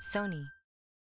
Sony.